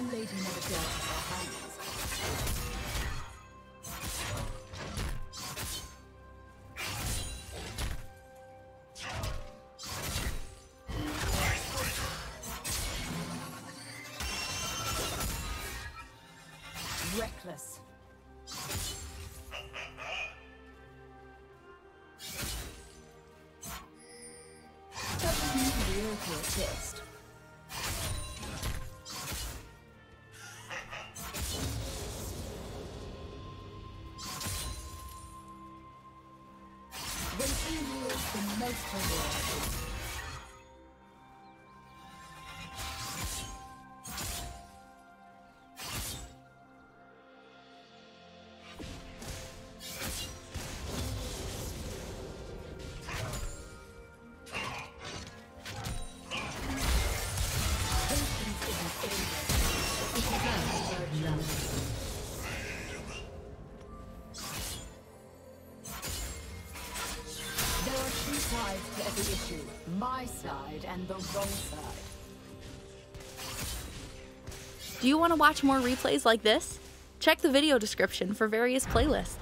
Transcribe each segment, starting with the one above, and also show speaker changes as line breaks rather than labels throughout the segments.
A lady never dirties her hands. Reckless. My side and the wrong side.
Do you want to watch more replays like this? Check the video description for various playlists.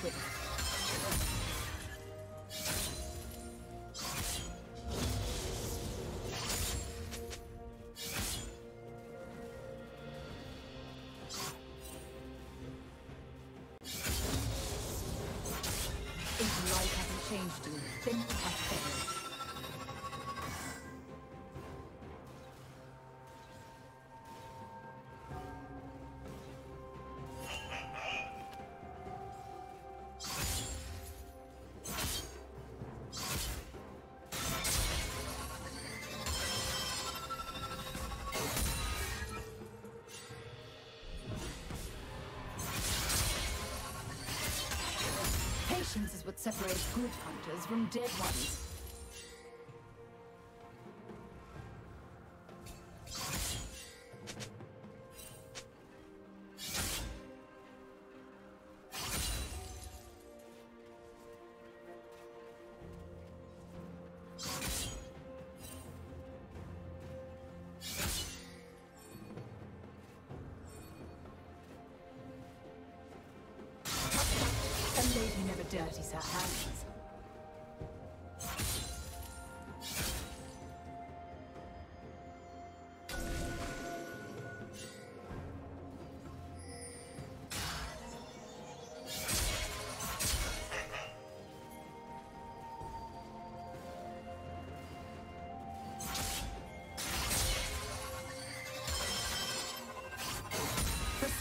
Quick. Patience is what separates good hunters from dead ones.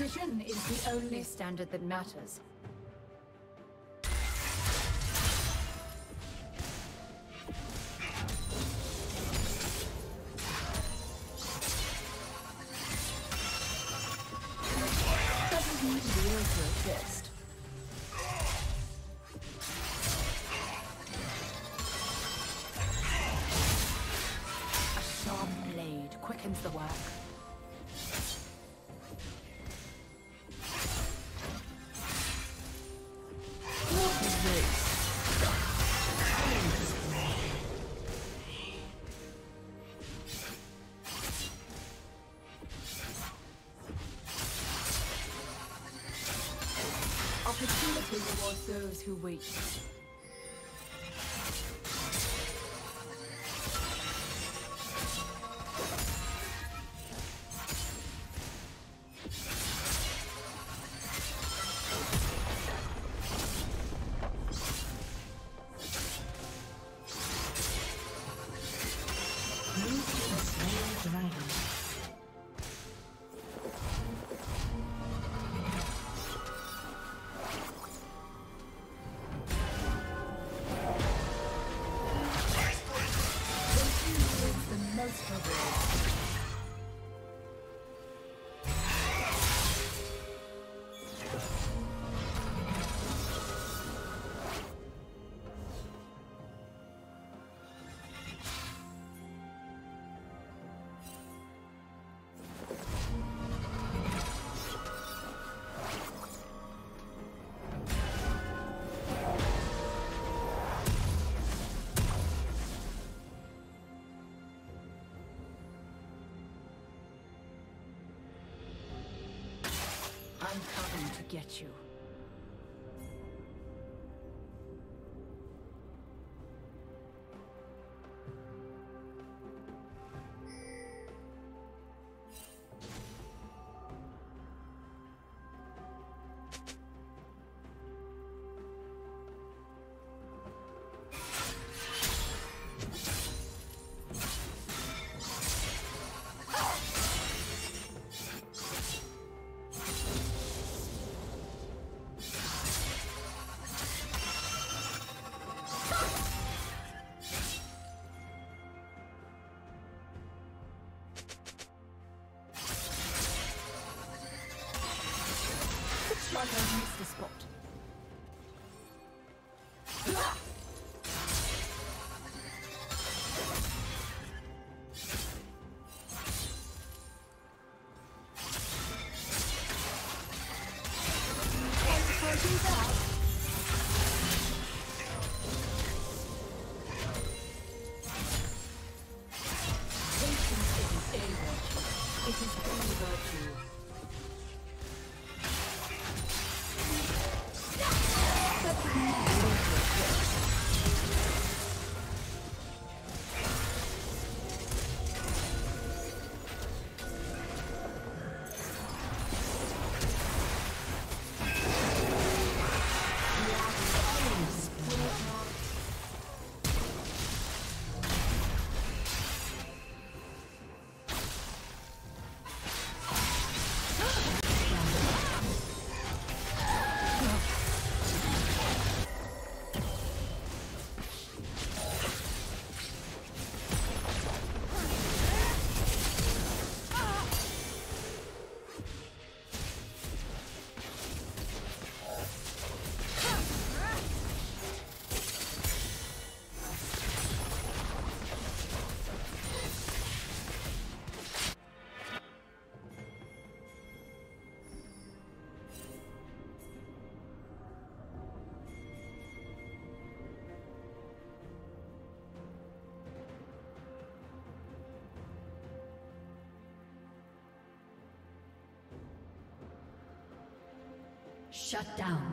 Precision is the only standard that matters. Those who wait. Get you. Shut down.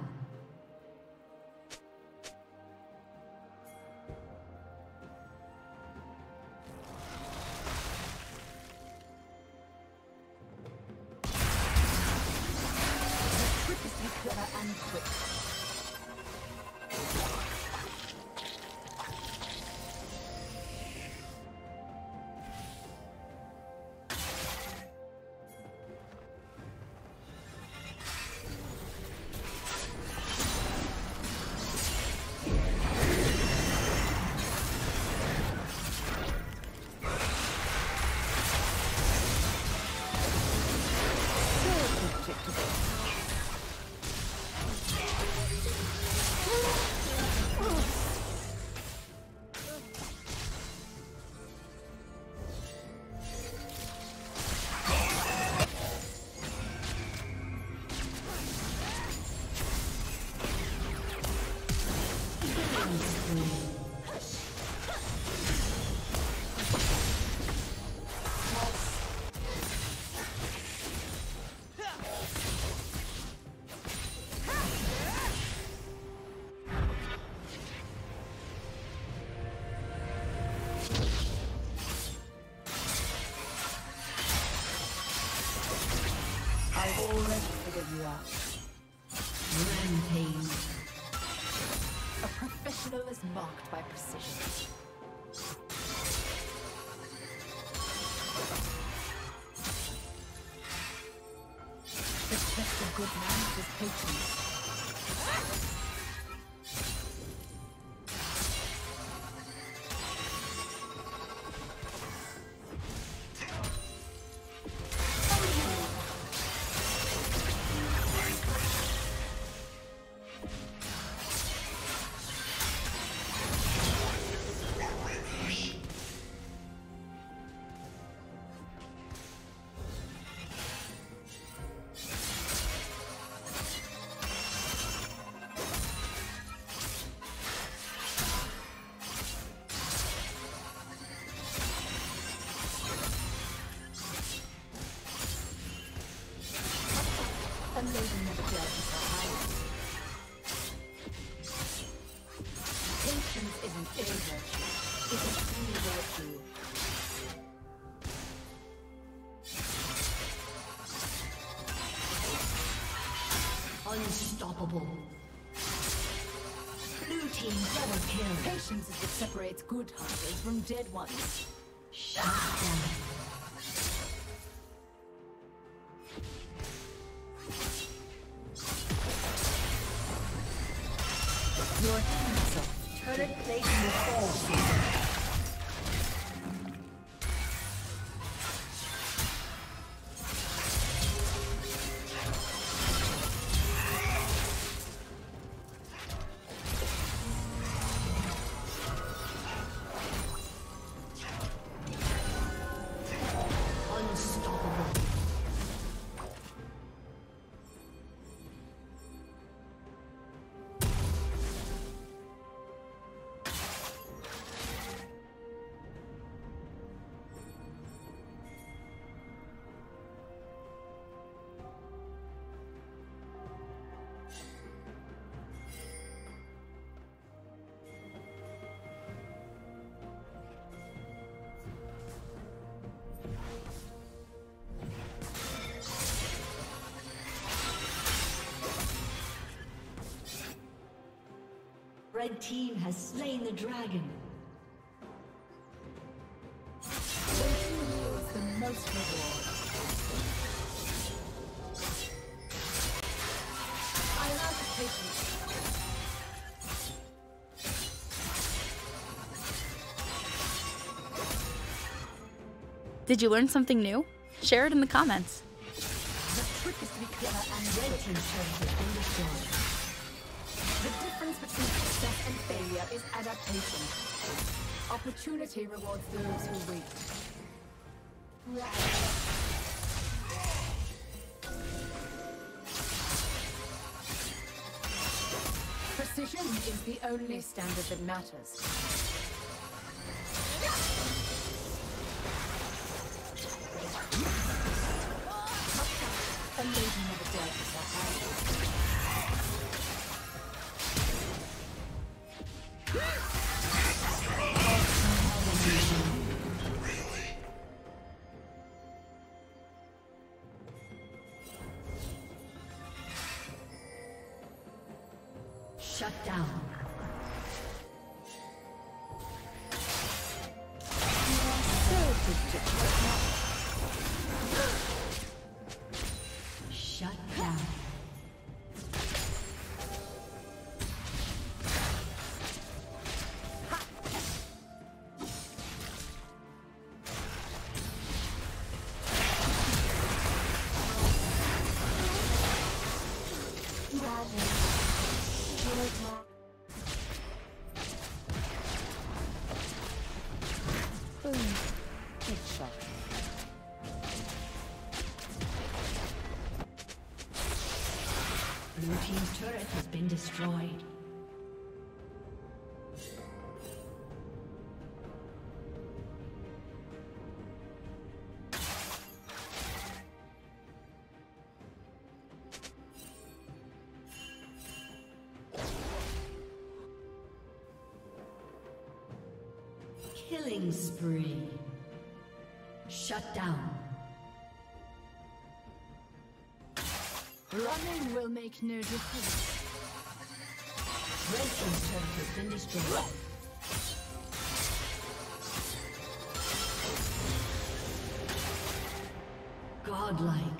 Patience is what separates good hunters from dead ones.
Shut down. Red team has slain the dragon.
The most reward. I patience.
Did you learn something new? Share it in the comments.
The failure is adaptation. Opportunity rewards those who wait. Precision is the only standard that matters.
Shut turret has been destroyed. Killing spree. Shut down.
Will make no difference.
Red Team's turret has been destroyed. Godlike.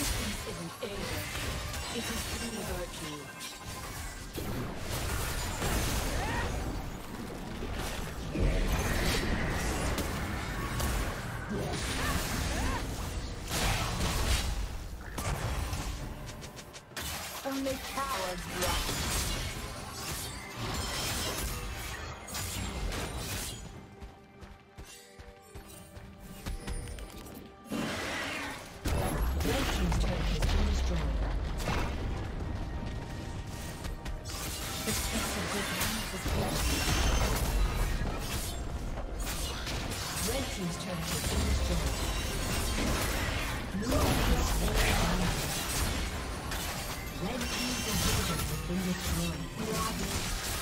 Isn't anger. It is true virtue. Only cowards run.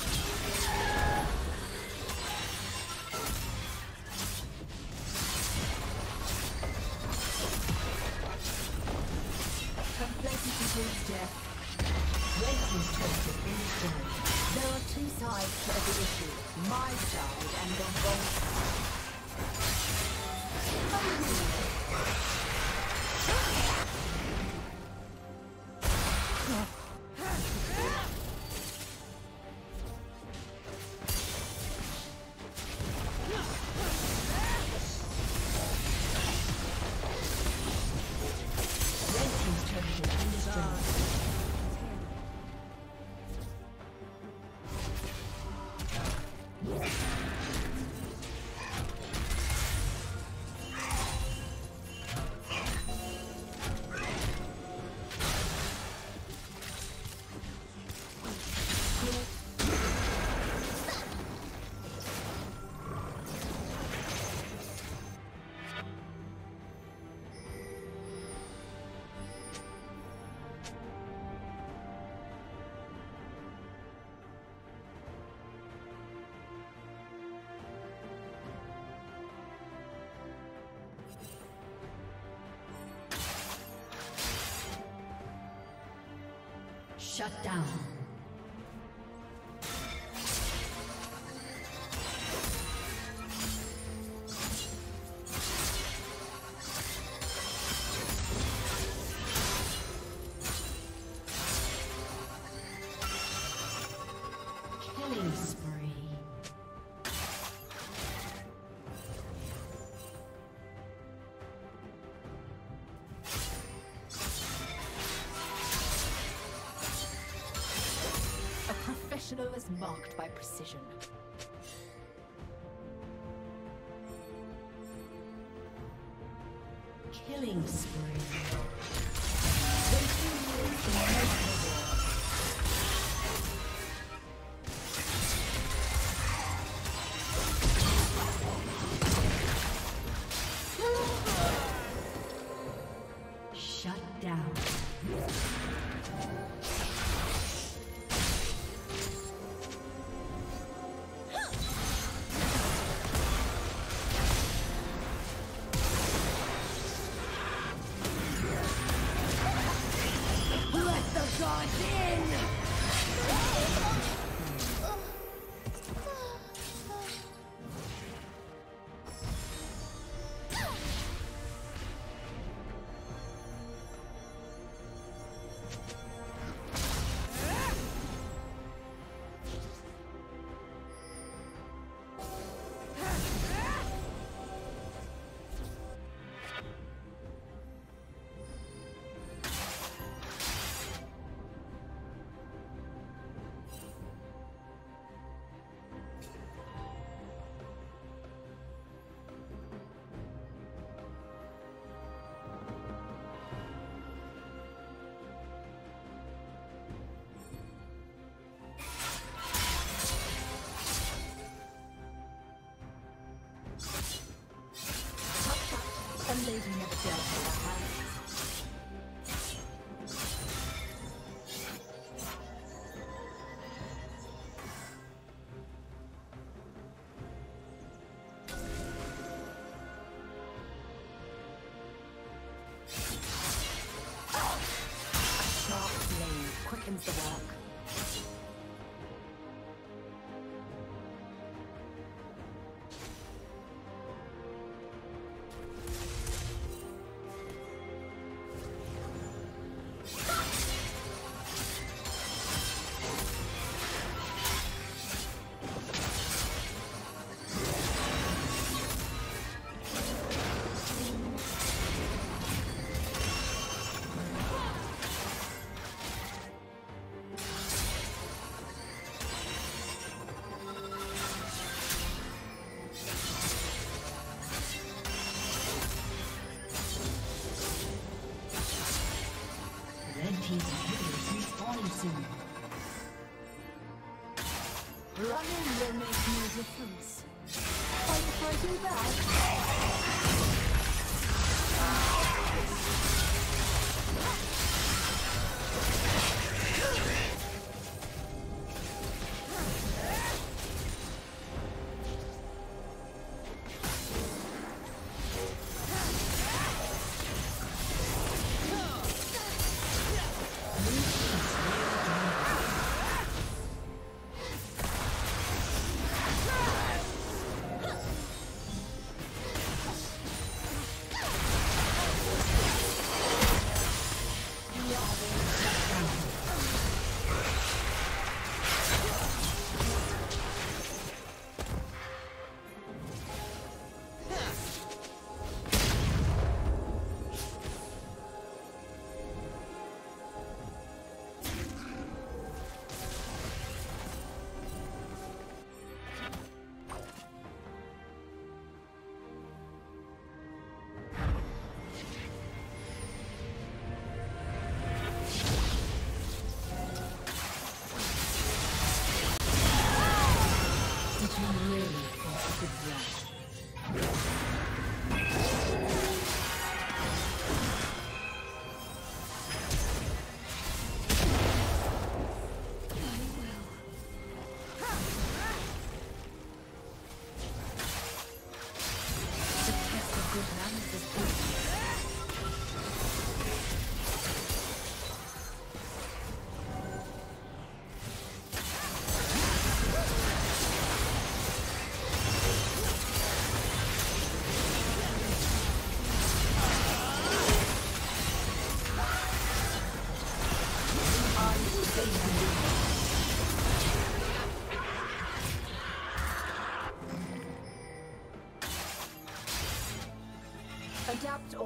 Shut down. Marked by precision.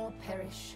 Or perish.